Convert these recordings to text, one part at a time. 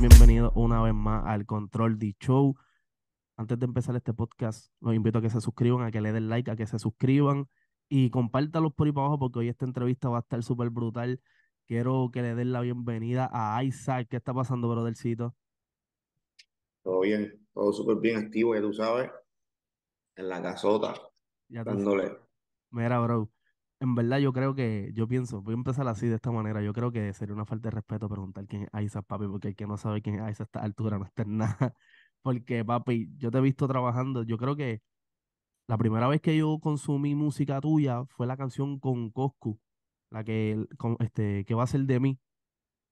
bienvenidos una vez más al Control D Show. Antes de empezar este podcast, los invito a que se suscriban, a que le den like, a que se suscriban y compártanlo por ahí para abajo porque hoy esta entrevista va a estar súper brutal. Quiero que le den la bienvenida a Isaac. ¿Qué está pasando, brothercito? Todo bien, todo súper bien activo, ya tú sabes, en la casota, Ya dándole. Mira, bro, en verdad yo creo que, yo pienso, voy a empezar así de esta manera, yo creo que sería una falta de respeto preguntar quién es Isaac, papi, porque el que no sabe quién es Isaac a esta altura no está en nada, porque, papi, yo te he visto trabajando, yo creo que la primera vez que yo consumí música tuya fue la canción con Coscu, la que, con, este, que va a ser de mí,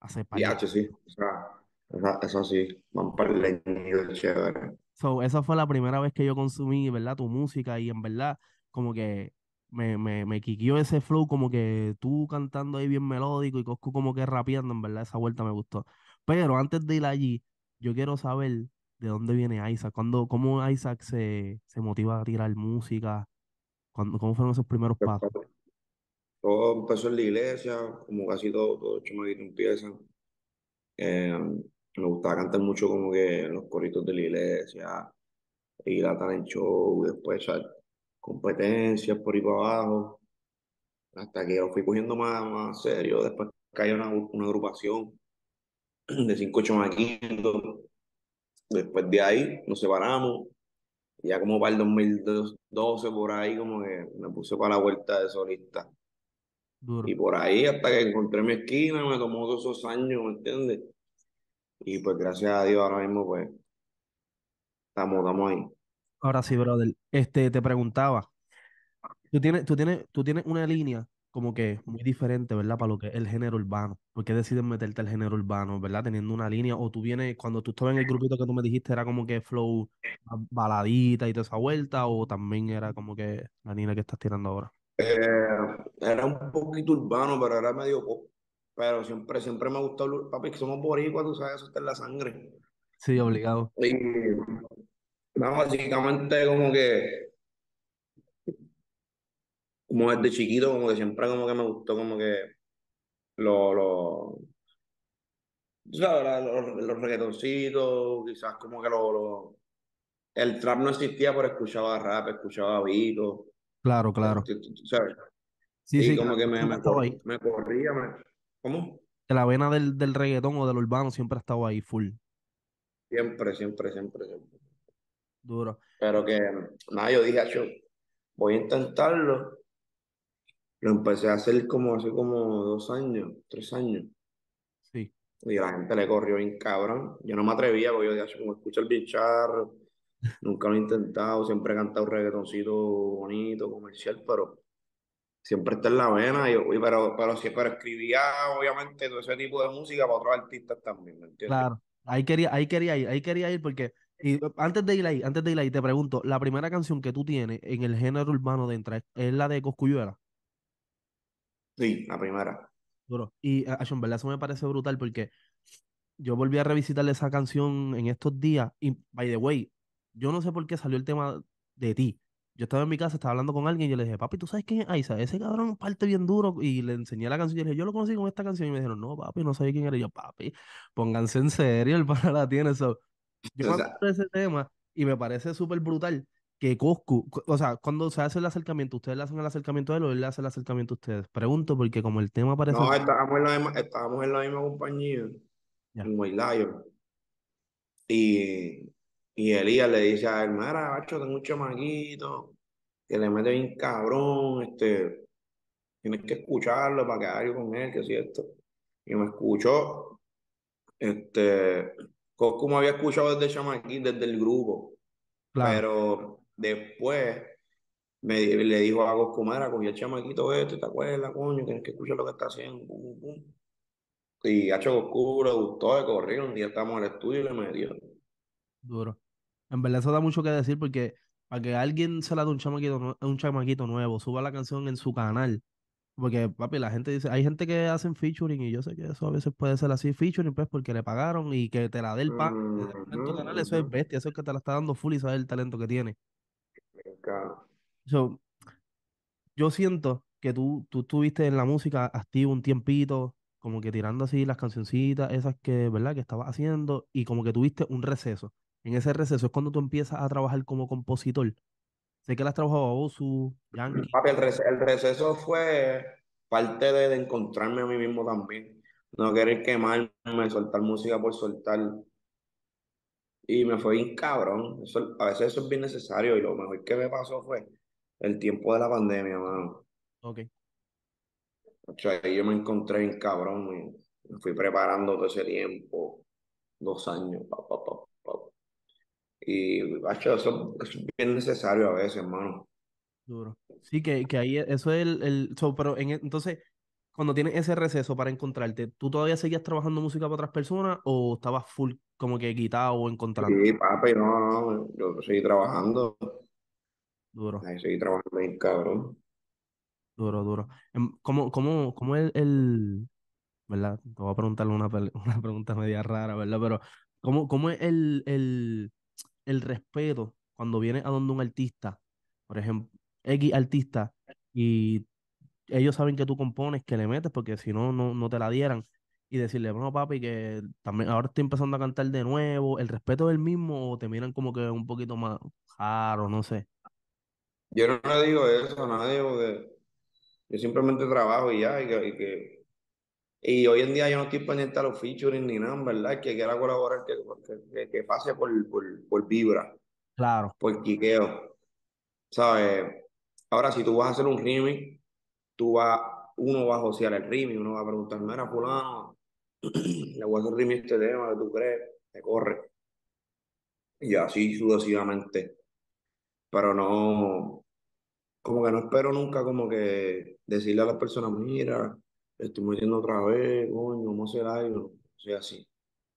hace par de sí, o sea, esa- eso sí, van el leñido chévere. So, esa fue la primera vez que yo consumí, ¿verdad? Tu música y en verdad como que me, me, me quiqueó ese flow como que tú cantando ahí bien melódico y Coscu como que rapeando, en verdad esa vuelta me gustó. Pero antes de ir allí, yo quiero saber de dónde viene Isaac, cuándo, cómo Isaac se, se motiva a tirar música, cuándo, cómo fueron esos primeros pasos. Después, todo empezó en la iglesia, como casi todo, todo chamaquito empiezan. Eh, me gustaba cantar mucho como que en los coritos de la iglesia, ir a talent show, después echar competencias por ahí para abajo, hasta que lo fui cogiendo más, más serio. Después en una, una agrupación de cinco chamaquitos. Después de ahí nos separamos. Ya como para el 2012, por ahí, como que me puse para la vuelta de solista. Duro. Y por ahí, hasta que encontré mi esquina, me tomó todos esos años, ¿me entiendes? Y pues gracias a Dios ahora mismo, pues, estamos, estamos ahí. Ahora sí, brother. Este, te preguntaba, Tú tienes, tú tienes, tú tienes una línea como que muy diferente, ¿verdad? Para lo que es el género urbano. ¿Por qué decides meterte al género urbano, ¿verdad? Teniendo una línea, o tú vienes, cuando tú estabas en el grupito que tú me dijiste, era como que flow baladita y toda esa vuelta, o también era como que la línea que estás tirando ahora. Eh, era un poquito urbano, pero era medio pop. Pero siempre, siempre me ha gustado, papi, que somos boricuas, tú sabes, eso está en la sangre. Sí, obligado. Y nada, básicamente como que, como desde chiquito, como que siempre como que me gustó como que lo, sabes, los, los reggaetoncitos, quizás como que lo, lo- el trap no existía, pero escuchaba rap, escuchaba beats, Claro, claro. sabes. Sí, Y sí, como que me, me, cor- me corría, me, ¿cómo? La vena del, del reggaetón o del urbano siempre ha estado ahí, full. Siempre, siempre, siempre, siempre. Duro. Pero que, nada, yo dije, "Acho, voy a intentarlo. Lo empecé a hacer como hace como dos años, tres años. Sí, Y la gente le corrió bien cabrón. Yo no me atrevía, porque yo dije, "Acho, como escucho el bicharro, nunca lo he intentado, siempre he cantado reggaetoncito bonito, comercial, pero siempre está en la vena. Y, yo, "Uy, pero, pero, sí, pero escribía, obviamente, todo ese tipo de música para otros artistas también, ¿me entiendes? claro. Ahí quería, ahí quería ir, ahí quería ir porque, y eh, antes de ir ahí, antes de ir ahí, te pregunto, la primera canción que tú tienes en el género urbano de entrar es la de Cosculluela. Sí, la primera. Duro. Y a en verdad eso me parece brutal porque yo volví a revisitar esa canción en estos días y, by the way, yo no sé por qué salió el tema de ti. Yo estaba en mi casa, estaba hablando con alguien y yo le dije, papi, ¿tú sabes quién es Aiza? Ese cabrón parte bien duro y le enseñé la canción y le dije, yo lo conocí con esta canción y me dijeron, no, papi, no sabía quién era. Y yo, papi, pónganse en serio, el pana la tiene. So, yo O me sea, ese tema y me parece súper brutal que Coscu, cu- o sea, cuando se hace el acercamiento, ¿ustedes le hacen el acercamiento a él o él le hace el acercamiento a ustedes? Pregunto porque como el tema parece... no, estábamos en la misma, estábamos en la misma compañía, Ya, en Lion. Y, y Elías le dice a él, mira, tengo un chamaquito que le mete bien cabrón, este, tienes que escucharlo para que haga algo con él, que si esto. Y me escuchó, este, Coscu me había escuchado desde chamaquito, desde el grupo, claro. pero después me, le dijo a Coscu, mira, cogí el chamaquito este, ¿te acuerdas, coño? Tienes que escuchar lo que está haciendo, pum, pum, pum". Y a Coscu le gustó, de corrido, un día estábamos en el estudio y le metió. Duro. En verdad eso da mucho que decir porque para que alguien se la dé un chamaquito, un chamaquito nuevo, suba la canción en su canal, porque papi, la gente dice, hay gente que hacen featuring y yo sé que eso a veces puede ser así, featuring pues porque le pagaron y que te la dé el pan, tu canal, eso es bestia, eso es que te la está dando full y sabes el talento que tiene. So, yo siento que tú, tú estuviste en la música activo un tiempito, como que tirando así las cancioncitas, esas que, ¿verdad? Que estabas haciendo y como que tuviste un receso. En ese receso es cuando tú empiezas a trabajar como compositor. Sé que las has trabajado a Osu, Yankee. Papi, el, rece- el receso fue parte de, de encontrarme a mí mismo también. No querer quemarme, soltar música por soltar. Y me fue bien cabrón. Eso, a veces eso es bien necesario. Y lo mejor que me pasó fue el tiempo de la pandemia, mano. Ok. O sea, ahí yo me encontré bien cabrón. y me fui preparando todo ese tiempo. Dos años. pa, pa, pa. Y, eso, eso es bien necesario a veces, hermano. Duro. Sí, que, que ahí e- eso es el, el so, pero en, e- entonces, cuando tienes ese receso para encontrarte, ¿tú todavía seguías trabajando música para otras personas o estabas full como que quitado o encontrando? Sí, papi, no, no, yo seguí trabajando. Duro, Ahí seguí trabajando bien cabrón. duro, duro. Em, ¿Cómo, cómo, cómo el, el, ¿verdad? Te voy a preguntarle una, una pregunta media rara, ¿verdad? Pero, ¿cómo, cómo es el, el, el respeto cuando viene a donde un artista, por ejemplo, X artista, y ellos saben que tú compones, que le metes, porque si no, no, no te la dieran. Y decirle, bueno, papi, que también ahora estoy empezando a cantar de nuevo. ¿El respeto es el mismo o te miran como que un poquito más raro? No sé. Yo no le digo eso a nadie porque yo simplemente trabajo y ya, que, y que- y hoy en día yo no estoy pendiente a los featuring ni nada, ¿verdad? El que quiera colaborar, que, que, que- pase por, por, por vibra, Claro, por quiqueo, ¿sabes? Ahora, si tú vas a hacer un remix, tú vas, uno va a josear el remix, uno va a preguntar, mira, fulano, le voy a hacer remix este tema, que tú crees? Te corre. Y así sucesivamente. Pero no, como que no espero nunca como que decirle a las personas, mira, estoy metiendo otra vez, coño, vamos a hacer algo. O sea, así.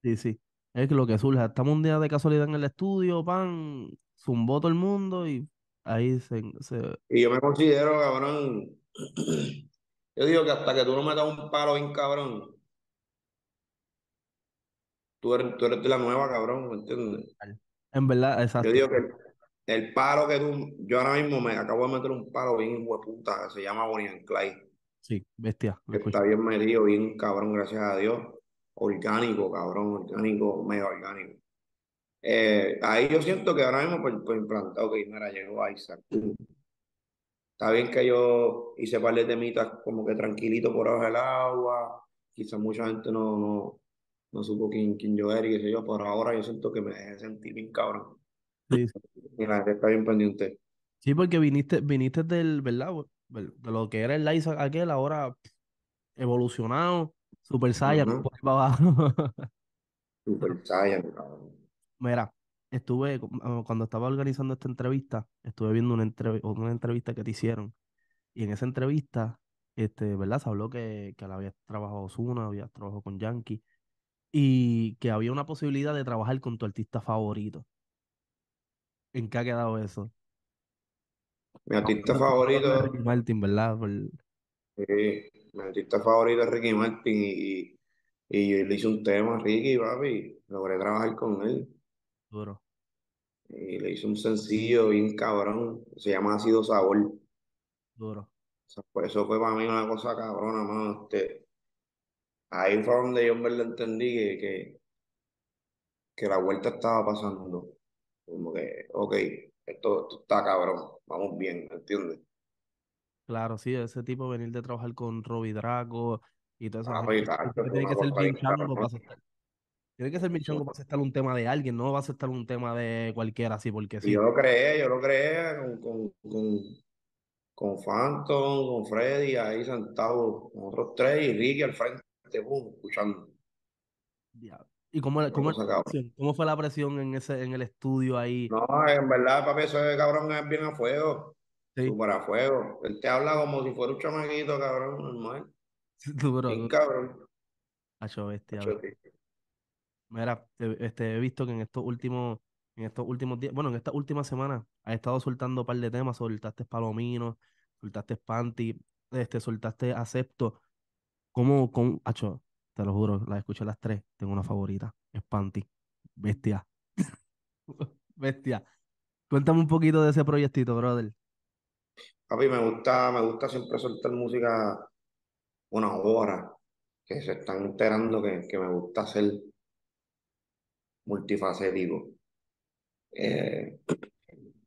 sí, sí. Es que lo que surge. Estamos un día de casualidad en el estudio, pan, zumbó todo el mundo y ahí se, se... Y yo me considero, cabrón, yo digo que hasta que tú no metas un palo bien cabrón, tú eres, tú eres de la nueva, cabrón, ¿me entiendes? En verdad, Yo exacto. digo que el, el palo que tú, yo ahora mismo me acabo de meter un palo bien hueputa, que se llama Bonnie and Clyde, Sí, bestia, está bien medido, bien cabrón, gracias a Dios. Orgánico, cabrón, orgánico, mega orgánico. Eh, ahí yo siento que ahora mismo, pues, pues implantado, que mira, llegó Isaac. Está bien que yo hice par de temitas como que tranquilito por abajo del agua. Quizás mucha gente no, no, no supo quién, quién yo era y qué sé yo, pero ahora yo siento que me dejé sentir bien cabrón. Sí. Y la gente está bien pendiente. Sí, porque viniste, viniste del, ¿verdad? De lo que era el Isaac aquel, ahora evolucionado, Super Saiyan, por ahí para abajo. Super Saiyan, cabrón. Mira, estuve, ah, cuando estaba organizando esta entrevista, estuve viendo una, entrev- una entrevista que te hicieron. Y en esa entrevista, este, ¿verdad? Se habló que, que habías trabajado Ozuna, habías trabajado con Yankee, y que había una posibilidad de trabajar con tu artista favorito. ¿En qué ha quedado eso? Mi artista hablando de Ricky favorito, Martin, ¿verdad? Por- sí, mi artista favorito es Ricky Martin y, y yo le hice un tema a Ricky, papi. Logré trabajar con él. Duro, Y le hice un sencillo bien cabrón. Se llama Ácido Sabor. duro. O sea, pues eso fue para mí una cosa cabrona, mano. Este, ahí fue donde yo en verdad entendí que, que, que la vuelta estaba pasando. Como que, ok, esto, esto está cabrón, vamos bien, ¿entiendes? Claro, sí, ese tipo venir de trabajar con Robbie Draco y toda esa Ah, tiene que ser bien chango para aceptar. Tiene que ser bien chango para aceptar un tema de alguien, no va a aceptar un tema de cualquiera así, porque Y yo sí. lo creé, yo lo creé con, con, con, con Phantom, con Freddy, ahí sentado, con otros tres, y Ricky al frente, boom, escuchando. Diablo. ¿Y cómo, cómo, cabrón. cómo fue la presión en ese, en el estudio ahí? No, en verdad, papi, ese cabrón es bien a fuego, Sí, súper a fuego. Él te habla como si fuera un chamaquito, cabrón, normal. duro, Bien duro. cabrón. Hacho, bestia, Hacho. Mira, te- este, he visto que en estos últimos, en estos últimos días, bueno, en esta última semana, has estado soltando un par de temas, soltaste Palomino, soltaste Panty, este, soltaste Acepto. ¿Cómo, cómo, acho, te lo juro, las escuché las tres, tengo una favorita, es. Bestia, bestia. Cuéntame un poquito de ese proyectito, brother. Papi, me gusta, me gusta siempre soltar música una hora. que se están enterando que, que me gusta ser multifacético. Eh,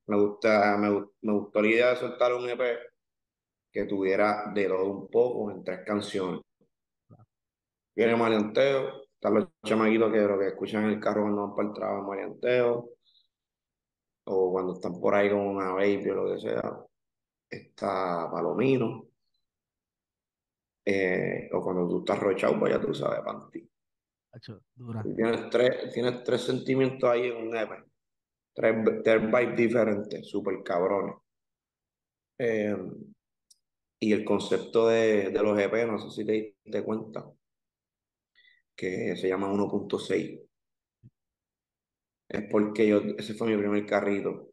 me gusta, me, me gustó soltar un EP que tuviera de todo un poco en tres canciones. Viene Marianteo, están los chamaquitos que lo que escuchan en el carro cuando van para el trabajo Marianteo, o cuando están por ahí con una baby o lo que sea. Está Palomino, eh, o cuando tú estás rochado, pues ya tú sabes, Panty. Tienes tres, tienes tres sentimientos ahí en un EP. Tres, tres vibes diferentes, súper cabrones. Eh, y el concepto de, de, los EP, no sé si te diste cuenta, que se llama 1.6. Es porque yo, ese fue mi primer carrito.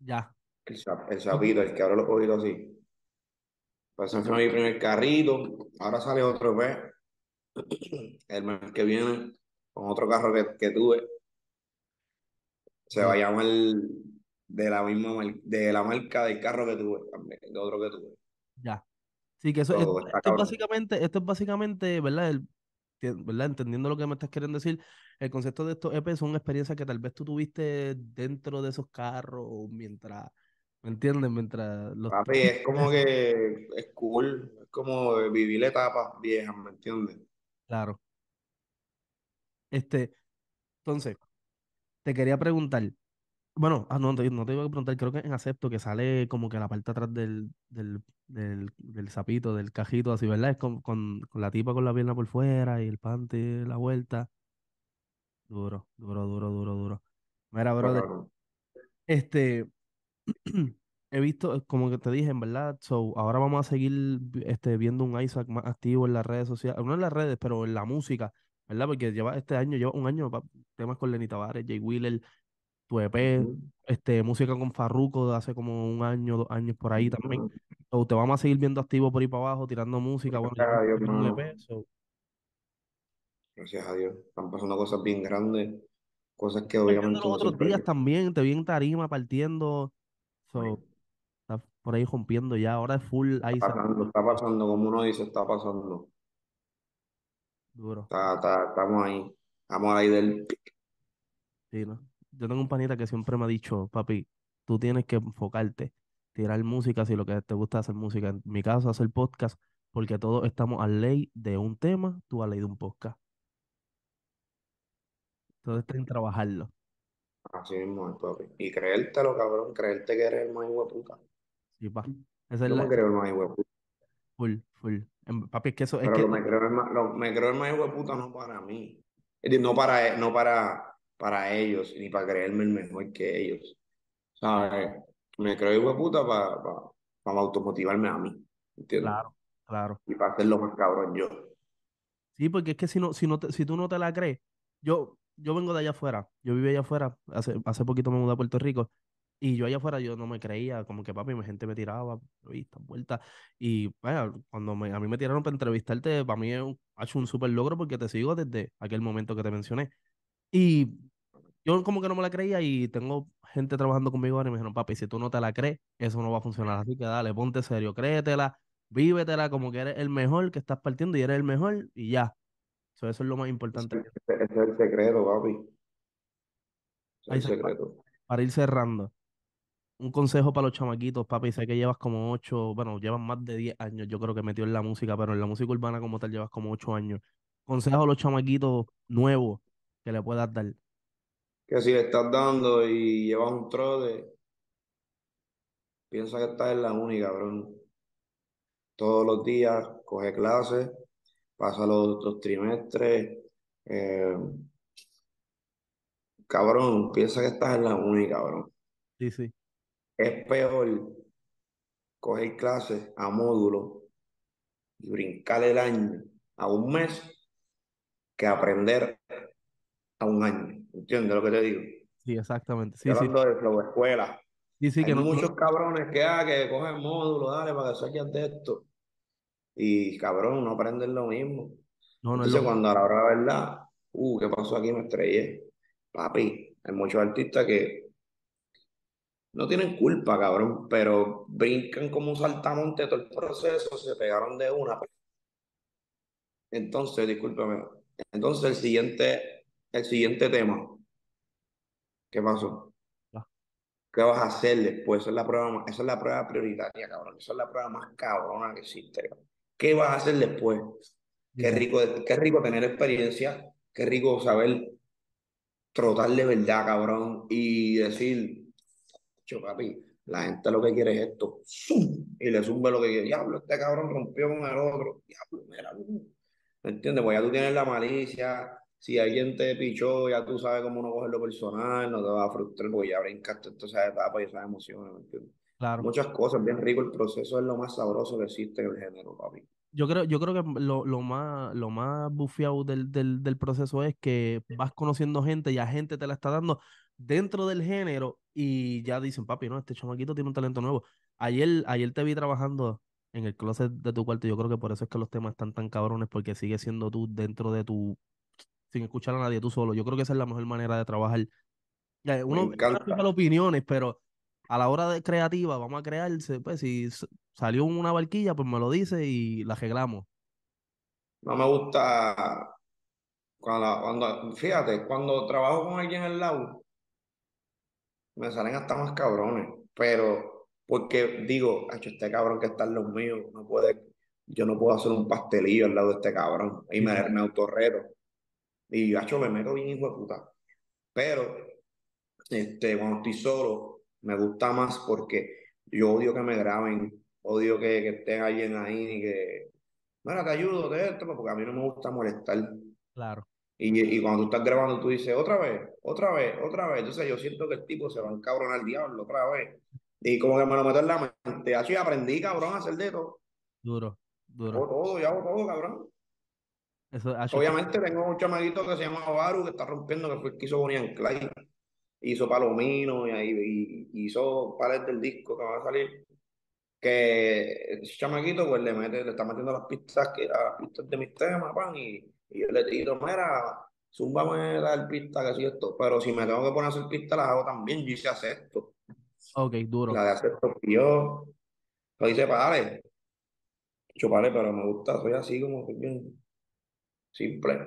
Ya. El, el sapito, el que ahora lo he así. Pues ese fue mi primer carrito. Ahora sale otro EP el mes que viene, con otro carro que, que tuve, se va a llamar de la misma de la marca del carro que tuve también, de otro que tuve. Ya. Sí, que eso esto, es básicamente, esto es básicamente, ¿verdad? El, ¿verdad? Entendiendo lo que me estás queriendo decir, el concepto de estos EP son experiencias que tal vez tú tuviste dentro de esos carros mientras, ¿me entiendes? Mientras los... es como que es cool, es como vivir etapas viejas, ¿me entiendes? Claro. Este, entonces, te quería preguntar. Bueno, ah, no, no te iba a preguntar, creo que en Acepto que sale como que la parte atrás del, del, del, del sapito, del cajito, así, ¿verdad? Es con, con, con, la tipa con la pierna por fuera y el pante, la vuelta. Duro, duro, duro, duro, duro. Mira, brother. Este, he visto, eh, como que te dije, en verdad, so, ahora vamos a seguir este, viendo un Isaac más activo en las redes sociales, no en las redes, pero en la música, ¿verdad? Porque lleva este año, lleva un año, temas con Lenny Tavares, Jay Wheeler, tu EP, este, música con Farruko de hace como un año, dos años por ahí también. So, te vamos a seguir viendo activo por ahí para abajo, tirando música. Bueno, Gracias, a Dios, EP, Gracias a Dios. Están pasando cosas bien grandes, cosas que obviamente. Los otros días también, te vi en tarima partiendo. So, Está por ahí rompiendo ya. Ahora es full Está pasando, está pasando, como uno dice, está pasando. Duro. Está, está, estamos ahí. Estamos ahí del. Sí, ¿no? Yo tengo un panita que siempre me ha dicho, papi, tú tienes que enfocarte, tirar música si lo que te gusta hacer música. En mi caso, hacer podcast, porque todos estamos a ley de un tema, tú a ley de un podcast. Todo está en trabajarlo. Así mismo es, papi. Y creértelo, cabrón, creerte que eres el más hijo puta. Sí, pa. Esa Yo me creo el más hijo puta. Full, full. Em, papi, es que eso Pero es que... me, creo el más, me creo el más hijo puta no para mí. Es decir, no para, no para, para ellos, ni para creerme el mejor que ellos. ¿Sabes? Me creo hijo puta para, para, para automotivarme a mí. ¿Entiendes? Claro, claro. Y para hacerlo más cabrón yo. Sí, porque es que si, no, si, no si tú no te la crees, yo, yo vengo de allá afuera, yo viví allá afuera, hace, hace poquito me mudé a Puerto Rico, y yo allá afuera yo no me creía, como que papi, mi gente me tiraba, entrevistas, vueltas, y bueno, cuando me, a mí me tiraron para entrevistarte, para mí ha hecho un súper logro porque te sigo desde aquel momento que te mencioné. Y yo como que no me la creía y tengo gente trabajando conmigo ahora y me dijeron, papi, si tú no te la crees, eso no va a funcionar, así que dale, ponte serio, créetela, vívetela como que eres el mejor, que estás partiendo y eres el mejor, y ya, eso es lo más importante. Ese, es el secreto, papi. es el secreto. Para, ir cerrando, un consejo para los chamaquitos, papi. Sé que llevas como ocho, bueno, llevas más de diez años, yo creo que metió en la música, pero en la música urbana como tal llevas como ocho años. Consejo a los chamaquitos nuevos que le puedas dar. Que si le estás dando y llevas un trote, piensa que estás en la única, cabrón. Todos los días coge clases pasa los, trimestres. Eh, cabrón, piensa que estás en la única, cabrón. Sí, sí. Es peor coger clases a módulo y brincar el año a un mes que aprender a un año. ¿Entiendes lo que te digo? Sí, exactamente. Sí, hablando sí. de flow escuela. Sí, sí, Hay que muchos cabrones que, ah, que cogen módulo, dale, para que saquen de esto. Y cabrón, no aprenden lo mismo. No, Entonces, cuando a la hora de verdad, uh, ¿qué pasó aquí? Me estrellé. Papi, hay muchos artistas que no tienen culpa, cabrón, pero brincan como un saltamonte todo el proceso, se pegaron de una. Entonces, discúlpame. Entonces, el siguiente, el siguiente tema. ¿Qué pasó? Ah, ¿Qué vas a hacer después? Esa es la prueba, esa es la prueba prioritaria, cabrón. Esa es la prueba más cabrona que existe, cabrón. ¿Qué vas a hacer después? Qué rico, qué rico tener experiencia, qué rico saber trotar de verdad, cabrón, y decir, Yo, papi, la gente lo que quiere es esto. ¡Zum! Y le zumba lo que quiere. Diablo, este cabrón rompió con el otro. Diablo, mira. ¿Me entiendes? Pues ya tú tienes la malicia. Si alguien te pichó, ya tú sabes cómo no cogerlo personal, no te va a frustrar, porque ya brincaste toda esa etapa y esas emociones, ¿me entiendes? claro. Muchas cosas, bien rico el proceso, es lo más sabroso que existe en el género, papi. Yo creo, yo creo que lo, lo más, lo más bufiado del, del, del proceso es que vas conociendo gente y a gente te la está dando dentro del género y ya dicen, papi, no, este chamaquito tiene un talento nuevo. Ayer, ayer te vi trabajando en el closet de tu cuarto. Yo creo que por eso es que los temas están tan cabrones, porque sigues siendo tú dentro de tu, sin escuchar a nadie, tú solo. Yo creo que esa es la mejor manera de trabajar. Uno encanta. opiniones, pero a la hora de creativa, vamos a crearse, pues si salió una barquilla, pues me lo dice y la arreglamos. No me gusta cuando, cuando, fíjate, cuando trabajo con alguien al lado, me salen hasta más cabrones, pero porque digo, "Acho, este cabrón que está en los míos, no puede, yo no puedo hacer un pastelillo al lado de este cabrón, y me, me autorreto, y acho, le meto bien hijo de puta, pero este, cuando estoy solo, me gusta más porque yo odio que me graben, odio que, que esté alguien ahí y que, mira, te ayudo de esto, porque a mí no me gusta molestar, Claro. y, y cuando tú estás grabando, tú dices, otra vez, otra vez, otra vez. Entonces yo siento que el tipo se va a encabronar al diablo otra vez. Y como que me lo meto en la mente. Así aprendí, cabrón, a hacer de todo. Duro, Yo hago duro. todo, yo hago todo, cabrón. Eso, que, Obviamente tengo un chamaguito que se llama Baru, que está rompiendo, que fue el que hizo Bonnie Clyde. Hizo Palomino y, ahí hizo pares del disco que va a salir. Que ese chamaquito, pues le mete, le está metiendo las pistas, que, a las pistas de mis temas, pan, y, y yo le tiro, mira, zúmbame la pista, que sí esto. Pero si me tengo que poner a hacer pistas, las hago también. Yo hice acepto. ok, duro. La de acepto yo. Lo hice para chupale, pero me gusta, soy así como soy bien simple.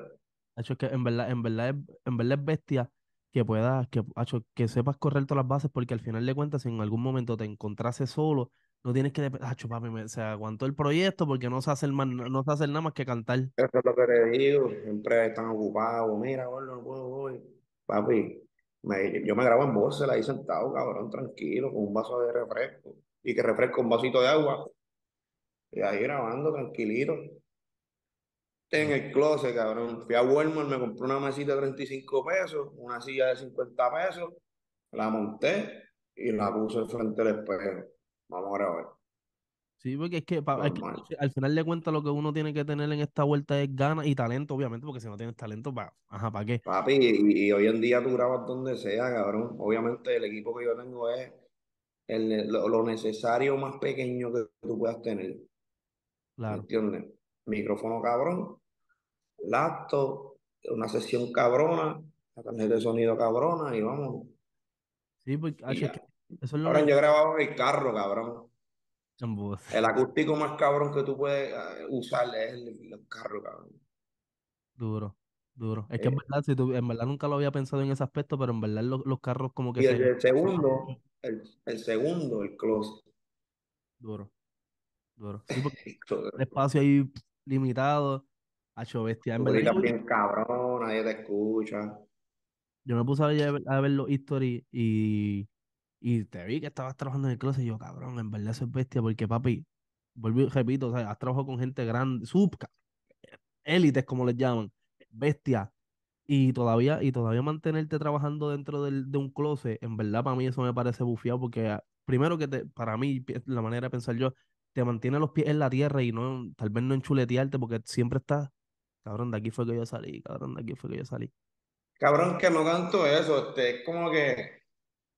Acho, es que en verdad, en verdad, es, en verdad es bestia que puedas, que, acho, que sepas correr todas las bases, porque al final de cuentas, si en algún momento te encontrases solo, no tienes que, dep- acho, papi, me- se aguantó el proyecto porque no se hace, más, no se hace nada más que cantar. Eso es lo que te digo, siempre están ocupados. Mira, gordo, no puedo hoy. Papi, me- yo me grabo en voces ahí sentado, cabrón, tranquilo, con un vaso de refresco. Y que refresco un vasito de agua. Y ahí grabando, tranquilito. En el closet, cabrón. Fui a Walmart, me compré una mesita de 35 pesos, una silla de 50 pesos, la monté y la puse frente al espejo. Vamos a grabar. Sí, porque es que, pa- es que Normal. al final de cuentas lo que uno tiene que tener en esta vuelta es ganas y talento, obviamente, porque si no tienes talento, pa, ajá, ¿para qué? Papi, y, y hoy en día tú grabas donde sea, cabrón. Obviamente el equipo que yo tengo es el, lo, lo necesario más pequeño que tú puedas tener. ¿Me Claro. entiendes? Micrófono cabrón, laptop, una sesión cabrona, la tarjeta de sonido cabrona y vamos. Sí, porque, Y acho, es que ya. eso es lo Ahora yo necesario. grabado en el carro, cabrón. El acústico más cabrón que tú puedes eh, usar es el, el carro, cabrón. Duro, duro. Es que en Eh, verdad, si tú, en verdad nunca lo había pensado en ese aspecto, pero en verdad lo- los carros como que y el, se... el segundo, el, el segundo, el closet. Duro, duro. Sí, porque el espacio ahí limitado, hecho bestia. En verdad, yo, bien cabrón, nadie te escucha. yo me puse a ver, a ver los history y, y te vi que estabas trabajando en el closet y yo, cabrón, en verdad eso es bestia porque, papi, vuelvo repito, o sea, has trabajado con gente grande, sub, élites como les llaman, bestia. Y todavía, y todavía mantenerte trabajando dentro del, de un closet, en verdad para mí eso me parece bufiado porque ah, primero que te, para mí, la manera de pensar yo, te mantiene los pies en la tierra y no, tal vez no enchuletearte porque siempre estás, cabrón, de aquí fue que yo salí, cabrón, de aquí fue que yo salí. Cabrón, que no tanto eso, este, es como que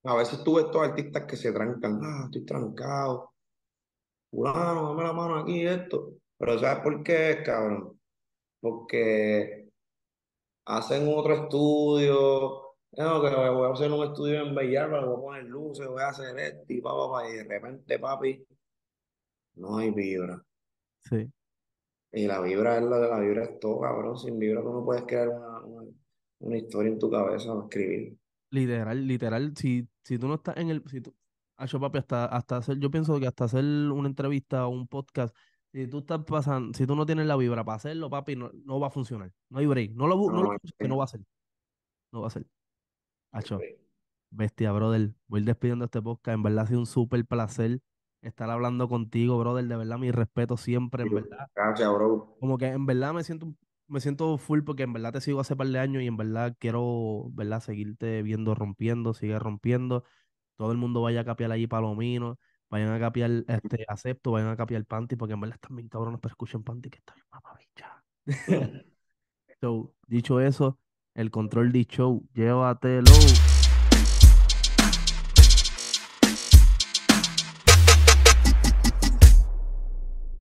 a veces tú ves estos artistas que se trancan, ah, estoy trancado, fulano, dame la mano aquí, esto. Pero ¿sabes por qué, cabrón? Porque hacen otro estudio, no, que voy a hacer un estudio en Bellar, voy a poner luces, voy a hacer esto y pa, pa, pa, y de repente, papi, no hay vibra. Sí, Y la vibra es la de la vibra es todo, cabrón. Sin vibra tú no puedes crear una, una, una historia en tu cabeza o escribir. Literal, literal, si, si tú no estás en el, si tú, Acho, papi, hasta, hasta hacer, yo pienso que hasta hacer una entrevista o un podcast, si tú estás pasando, si tú no tienes la vibra para hacerlo, papi, no, no va a funcionar. No hay break. No lo, bu- no lo No, no va a ser. No va a ser. Acho, es- bestia, brother. Voy a ir despidiendo este podcast. En verdad ha sido un súper placer estar hablando contigo, brother. De verdad, mi respeto siempre, en verdad. Gracias, bro. Como que en verdad me siento, me siento full porque en verdad te sigo hace par de años y en verdad quiero, ¿verdad? Seguirte viendo rompiendo, sigue rompiendo. Todo el mundo vaya a capiar allí Palomino, vayan a capiar este Acepto, vayan a capiar Panty, porque en verdad están bien cabrones, pero escuchen Panty que está bien mamabicha. So, dicho eso, el control de show, llévatelo.